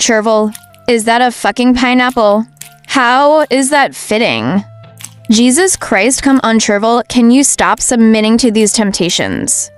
Chervil, is that a fucking pineapple? How is that fitting? Jesus Christ, come on, Chervil, can you stop submitting to these temptations?